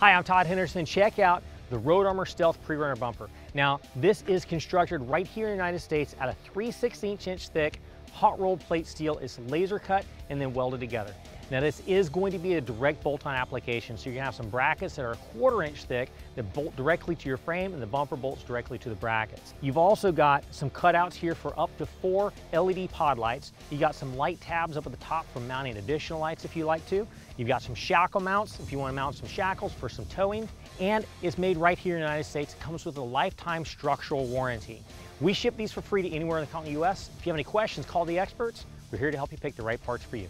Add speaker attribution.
Speaker 1: Hi, I'm Todd Henderson. Check out the Road Armor Stealth Pre-Runner bumper. Now, this is constructed right here in the United States out of 3 16 inch thick hot rolled plate steel. It's laser cut and then welded together. Now this is going to be a direct bolt-on application, so you're gonna have some brackets that are a quarter inch thick that bolt directly to your frame and the bumper bolts directly to the brackets. You've also got some cutouts here for up to four LED pod lights. You got some light tabs up at the top for mounting additional lights if you like to. You've got some shackle mounts if you wanna mount some shackles for some towing. And it's made right here in the United States. It comes with a lifetime structural warranty. We ship these for free to anywhere in the continental US. If you have any questions, call the experts. We're here to help you pick the right parts for you.